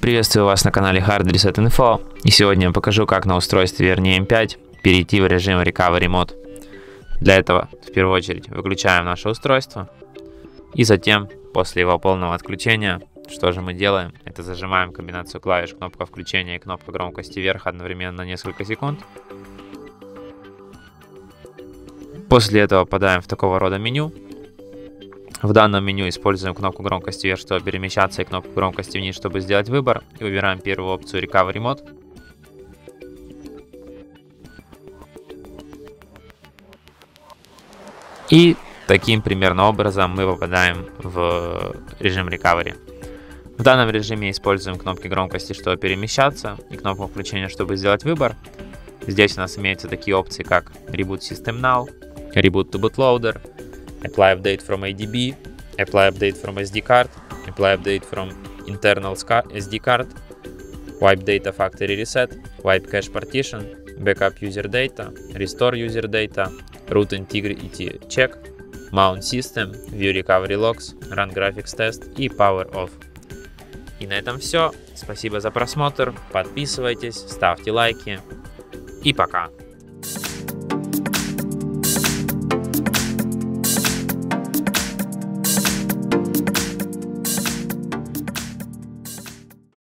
Приветствую вас на канале Hard Reset Info и сегодня я покажу как на устройстве вернее M5 перейти в режим Recovery Mode. Для этого в первую очередь выключаем наше устройство и затем после его полного отключения что же мы делаем? Это зажимаем комбинацию клавиш кнопка включения и кнопка громкости вверх одновременно на несколько секунд. После этого попадаем в такого рода меню, в данном меню используем кнопку громкости вверх, чтобы перемещаться, и кнопку громкости вниз, чтобы сделать выбор. И выбираем первую опцию Recovery Mode. И таким примерно образом мы попадаем в режим Recovery. В данном режиме используем кнопки громкости, чтобы перемещаться, и кнопку включения, чтобы сделать выбор. Здесь у нас имеются такие опции, как Reboot System Now, Reboot to Bootloader, apply update from ADB, apply update from SD card, apply update from internal SD card, wipe data factory reset, wipe cache partition, backup user data, restore user data, root integrity check, mount system, view recovery logs, run graphics test и power off. И на этом все. Спасибо за просмотр. Подписывайтесь, ставьте лайки. И пока.